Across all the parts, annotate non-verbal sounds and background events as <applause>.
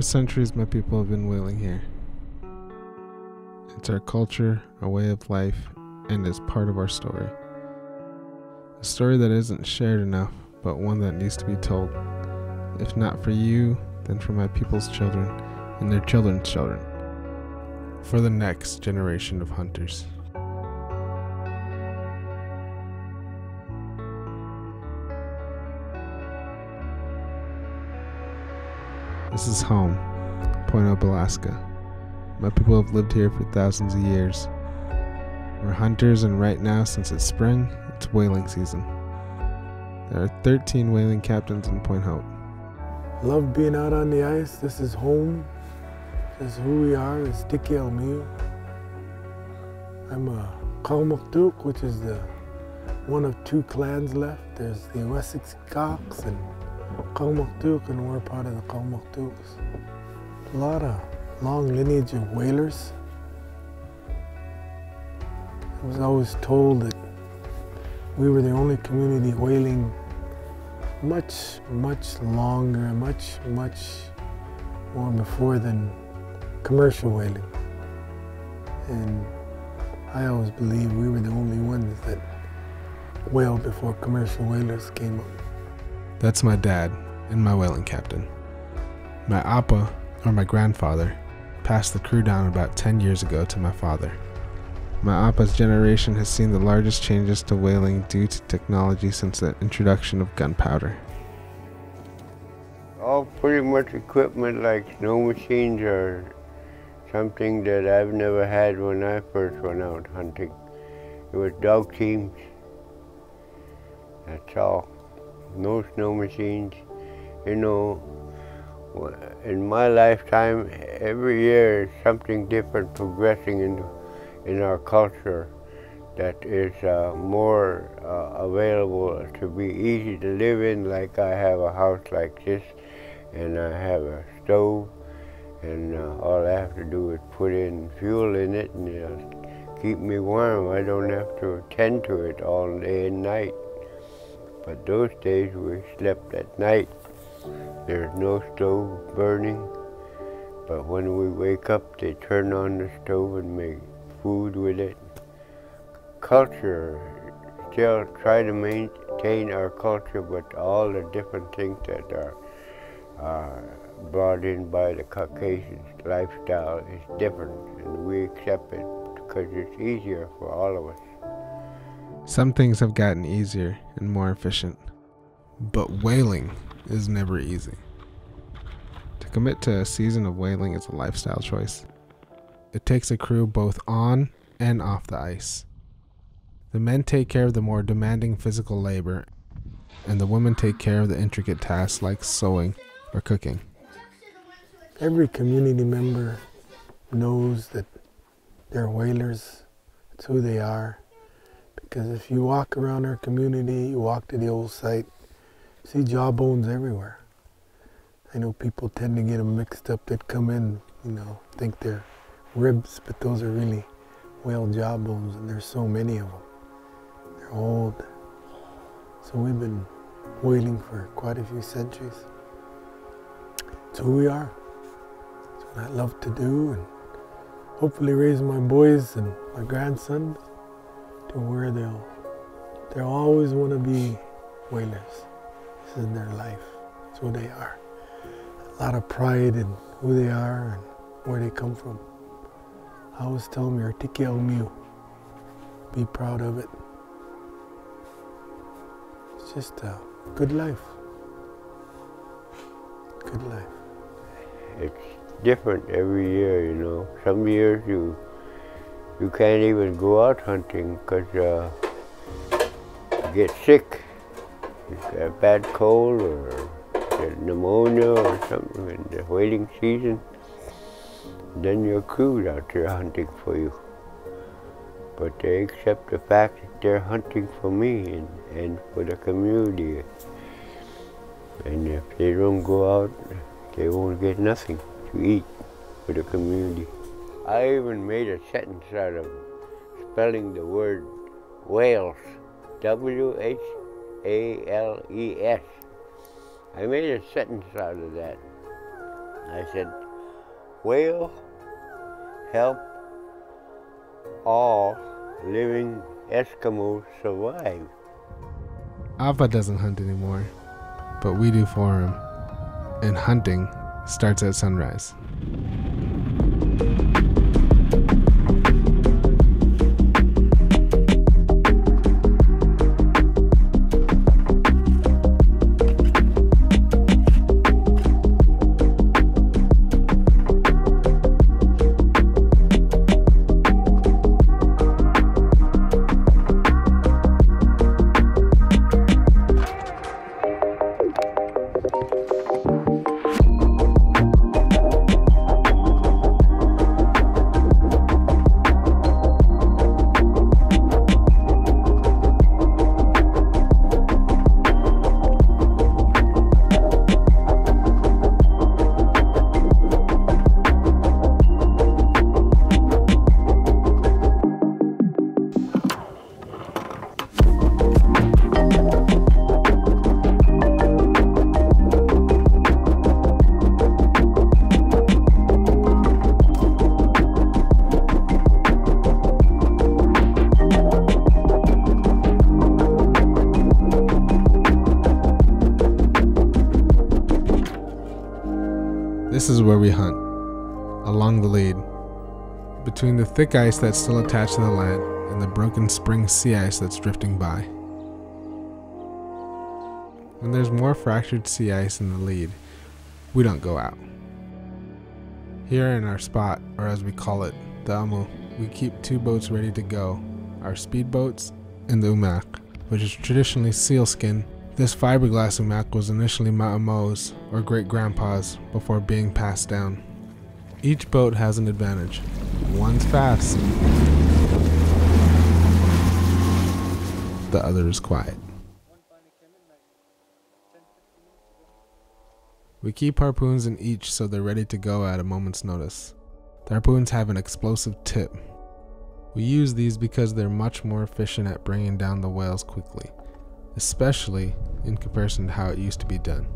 For centuries, my people have been whaling here. It's our culture, our way of life, and is part of our story. A story that isn't shared enough, but one that needs to be told. If not for you, then for my people's children and their children's children. For the next generation of hunters. This is home, Point Hope, Alaska. My people have lived here for thousands of years. We're hunters, and right now, since it's spring, it's whaling season. There are 13 whaling captains in Point Hope. Love being out on the ice. This is home. This is who we are. It's Tiki Elmiu. I'm a Kalmuktuk, which is the one of two clans left. There's the Wessex Cox and Kalmuktuk, and we're part of the Kalmuktuks. A lot of long lineage of whalers. I was always told that we were the only community whaling much, much longer, much, much more before than commercial whaling. And I always believed we were the only ones that whaled before commercial whalers came up. That's my dad and my whaling captain. My appa, or my grandfather, passed the crew down about 10 years ago to my father. My appa's generation has seen the largest changes to whaling due to technology since the introduction of gunpowder. All pretty much equipment like snow machines or something that I've never had when I first went out hunting. It was dog teams. That's all. No snow machines. You know, in my lifetime, every year is something different progressing in, in our culture that is uh, more uh, available to be easy to live in, like I have a house like this, and I have a stove, and uh, all I have to do is put in fuel in it, and it'll keep me warm. I don't have to attend to it all day and night. But those days we slept at night. There's no stove burning, but when we wake up, they turn on the stove and make food with it. Culture, still try to maintain our culture, but all the different things that are uh, brought in by the Caucasian lifestyle is different, and we accept it because it's easier for all of us. Some things have gotten easier and more efficient, but whaling is never easy. To commit to a season of whaling is a lifestyle choice. It takes a crew both on and off the ice. The men take care of the more demanding physical labor, and the women take care of the intricate tasks like sewing or cooking. Every community member knows that they're whalers. It's who they are. Because if you walk around our community, you walk to the old site, see jawbones everywhere. I know people tend to get them mixed up that come in, you know, think they're ribs, but those are really whale jawbones, and there's so many of them. They're old. So we've been whaling for quite a few centuries. It's who we are. It's what I love to do, and hopefully raise my boys and my grandsons to where they'll they'll always want to be whalers. This is their life. It's who they are. A lot of pride in who they are and where they come from. I always tell them you're Tiki Elmiu. Be proud of it. It's just a good life. Good life. It's different every year, you know. Some years you you can't even go out hunting because uh, you get sick. You get a bad cold or get pneumonia or something in the waiting season. Then your crew's out there hunting for you. But they accept the fact that they're hunting for me and, and for the community. And if they don't go out, they won't get nothing to eat for the community. I even made a sentence out of spelling the word whales, W-H-A-L-E-S. I made a sentence out of that. I said, whale help all living Eskimos survive. Ava doesn't hunt anymore, but we do for him. And hunting starts at sunrise. Is where we hunt, along the lead, between the thick ice that's still attached to the land and the broken spring sea ice that's drifting by. When there's more fractured sea ice in the lead, we don't go out. Here in our spot, or as we call it, the Amu, we keep two boats ready to go our speedboats and the Umak, which is traditionally sealskin this fiberglass umak was initially Ma'amo's, or great grandpa's, before being passed down. Each boat has an advantage. One's fast, the other is quiet. We keep harpoons in each so they're ready to go at a moment's notice. The harpoons have an explosive tip. We use these because they're much more efficient at bringing down the whales quickly especially in comparison to how it used to be done.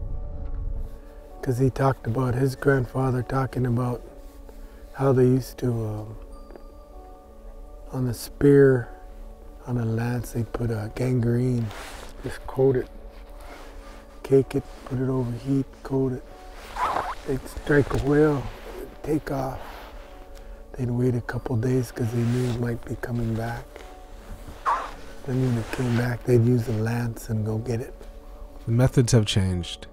Because he talked about his grandfather talking about how they used to, um, on the spear, on a lance, they put a gangrene, just coat it, cake it, put it over heat, coat it. They'd strike a whale, take off. They'd wait a couple days because they knew it might be coming back. Then when it came back, they'd use the lance and go get it. The methods have changed,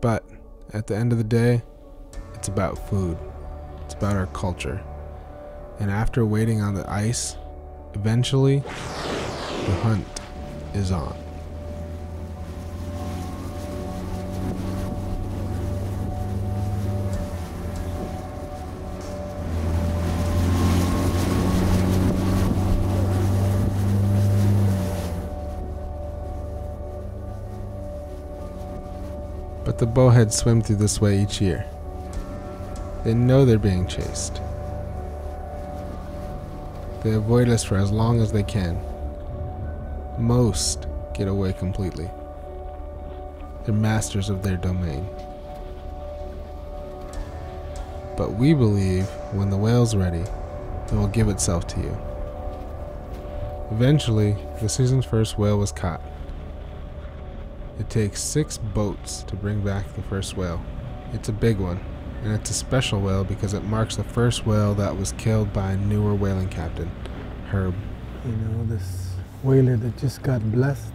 but at the end of the day, it's about food. It's about our culture. And after waiting on the ice, eventually, the hunt is on. The bowheads swim through this way each year. They know they're being chased. They avoid us for as long as they can. Most get away completely. They're masters of their domain. But we believe when the whale's ready, it will give itself to you. Eventually, the season's first whale was caught. It takes six boats to bring back the first whale. It's a big one, and it's a special whale because it marks the first whale that was killed by a newer whaling captain, Herb. You know, this whaler that just got blessed,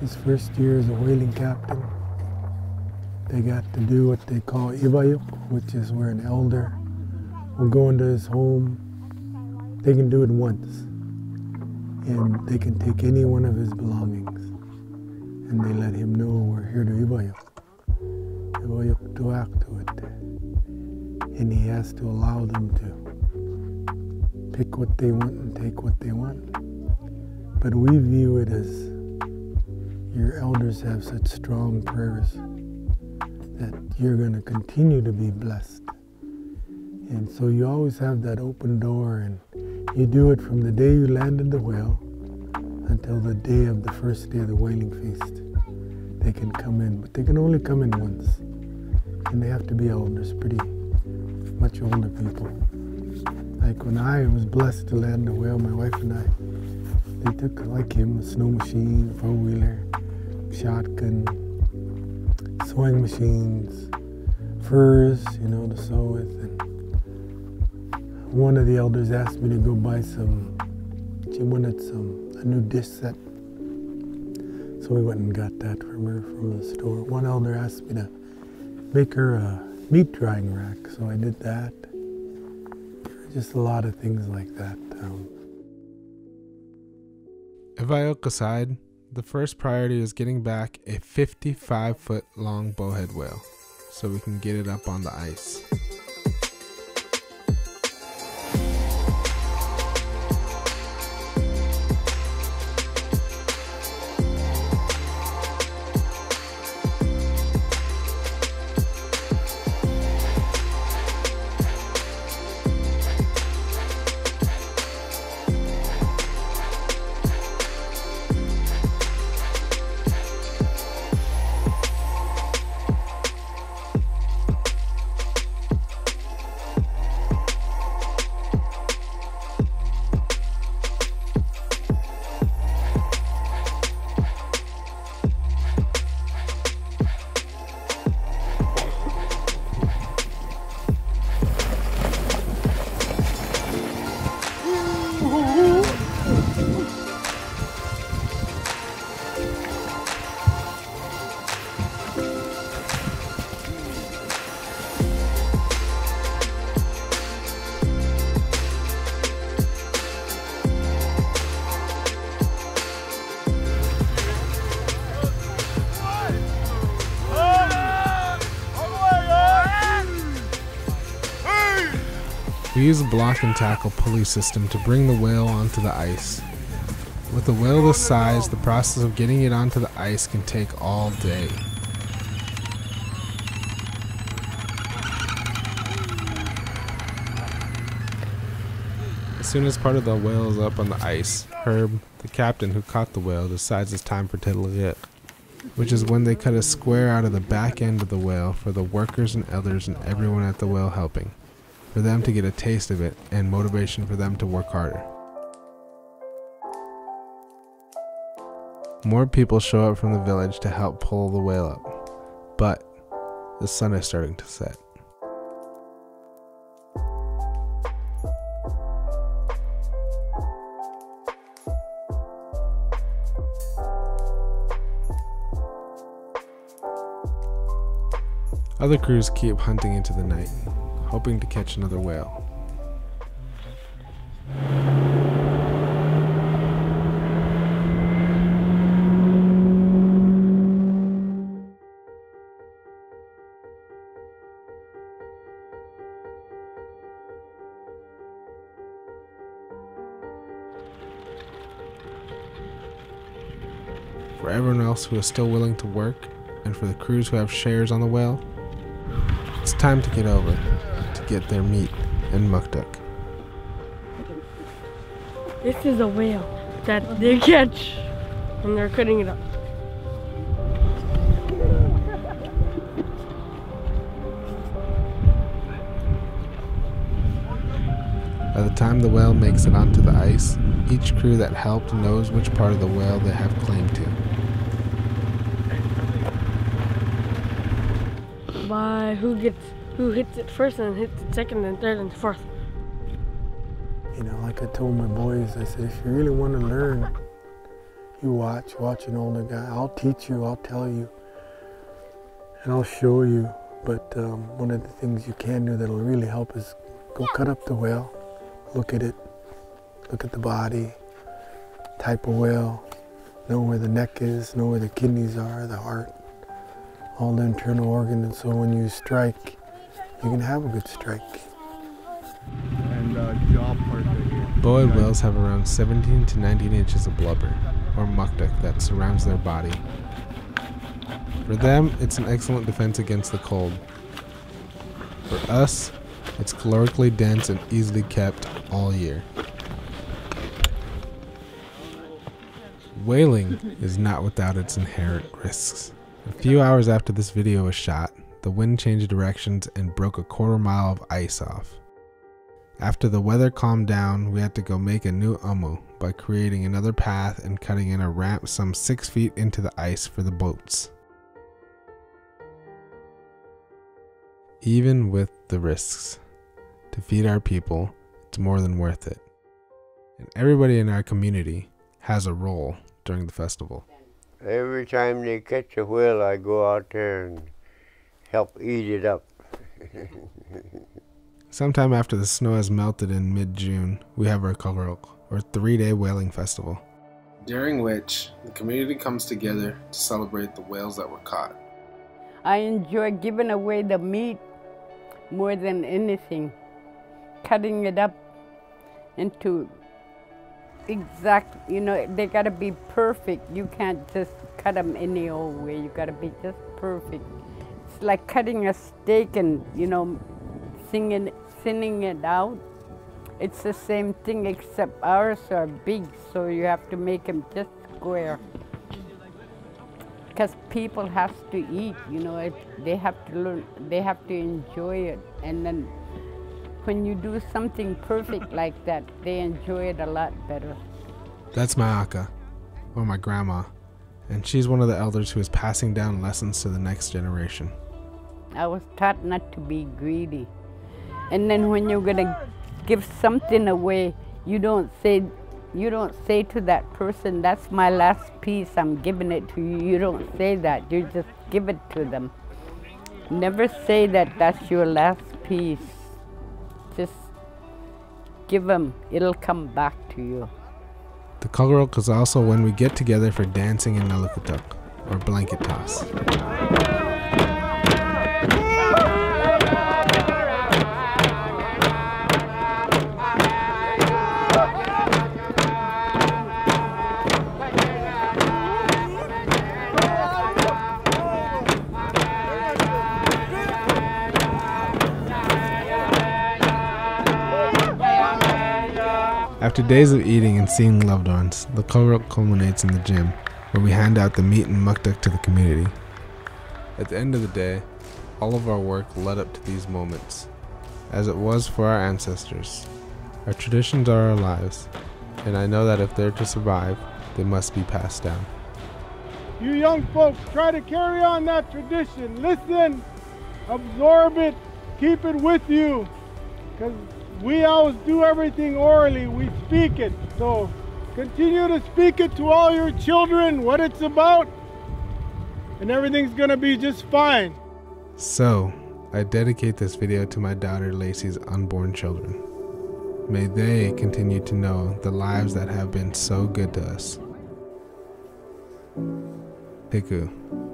his first year as a whaling captain, they got to do what they call ibayuk, which is where an elder will go into his home. They can do it once, and they can take any one of his belongings and they let him know we're here to Ibayok. Ibayok to act to it. And he has to allow them to pick what they want and take what they want. But we view it as your elders have such strong prayers that you're going to continue to be blessed. And so you always have that open door, and you do it from the day you landed the whale until the day of the first day of the whaling feast. They can come in, but they can only come in once. And they have to be elders, pretty much older people. Like when I was blessed to land a whale, my wife and I, they took like him a snow machine, four wheeler, shotgun, sewing machines, furs, you know, to sew with. And one of the elders asked me to go buy some. She wanted some a new dish set, so we went and got that from her from the store. One elder asked me to make her a meat drying rack, so I did that. Just a lot of things like that. Um, If I look aside, the first priority is getting back a 55 foot long bowhead whale so we can get it up on the ice. We use a block and tackle pulley system to bring the whale onto the ice. With a whale this size, the process of getting it onto the ice can take all day. As soon as part of the whale is up on the ice, Herb, the captain who caught the whale, decides it's time for Tiddlyit, which is when they cut a square out of the back end of the whale for the workers and elders and everyone at the whale helping for them to get a taste of it and motivation for them to work harder. More people show up from the village to help pull the whale up, but the sun is starting to set. Other crews keep hunting into the night, hoping to catch another whale. For everyone else who is still willing to work, and for the crews who have shares on the whale, it's time to get over to get their meat and muktuk. This is a whale that they catch when they're cutting it up. By the time the whale makes it onto the ice, each crew that helped knows which part of the whale they have claim to. By who gets who hits it first and hits it second and third and fourth. You know, like I told my boys, I said, if you really want to learn, you watch, watch an older guy. I'll teach you, I'll tell you, and I'll show you. But um, one of the things you can do that'll really help is go cut up the whale, look at it, look at the body, type of whale, know where the neck is, know where the kidneys are, the heart, all the internal organs. And so when you strike, you can have a good strike. and uh, jaw part right. Bowhead whales have around 17 to 19 inches of blubber, or muktuk, that surrounds their body. For them, it's an excellent defense against the cold. For us, it's calorically dense and easily kept all year. Whaling is not without its inherent risks. A few hours after this video was shot, the wind changed directions and broke a quarter mile of ice off. After the weather calmed down, we had to go make a new umu by creating another path and cutting in a ramp some six feet into the ice for the boats. Even with the risks, to feed our people, it's more than worth it. And everybody in our community has a role during the festival. Every time they catch a whale, I go out there and help eat it up. <laughs> Sometime after the snow has melted in mid June, we have our Kagarok, or three day whaling festival. During which, the community comes together to celebrate the whales that were caught. I enjoy giving away the meat more than anything, cutting it up into exact, you know, they gotta be perfect. You can't just cut them any old way. You gotta be just perfect. It's like cutting a steak and, you know, singing, thinning it out. It's the same thing except ours are big, so you have to make them just square. Because people have to eat, you know, it, they have to learn, they have to enjoy it. And then when you do something perfect <laughs> like that, they enjoy it a lot better. That's my Aka, or my grandma, and she's one of the elders who is passing down lessons to the next generation. I was taught not to be greedy. And then when you're gonna give something away, you don't say you don't say to that person, that's my last piece, I'm giving it to you. You don't say that. You just give it to them. Never say that that's your last piece. Just give them. It'll come back to you. The Kagarok is also when we get together for dancing in Nalukataq, or blanket toss. After days of eating and seeing loved ones, the Kagarok culminates in the gym, where we hand out the meat and muktuk to the community. At the end of the day, all of our work led up to these moments, as it was for our ancestors. Our traditions are our lives, and I know that if they're to survive, they must be passed down. You young folks, try to carry on that tradition. Listen, absorb it, keep it with you, because we always do everything orally. We speak it. So continue to speak it to all your children, what it's about, and everything's going to be just fine. So, I dedicate this video to my daughter Lacey's unborn children. May they continue to know the lives that have been so good to us. Hiku.